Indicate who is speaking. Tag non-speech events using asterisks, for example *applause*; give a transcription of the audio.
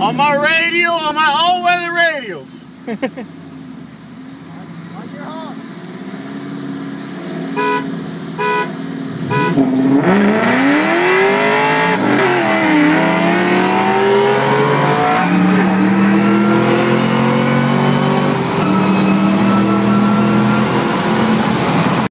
Speaker 1: On my radio, on my all-weather radios. *laughs*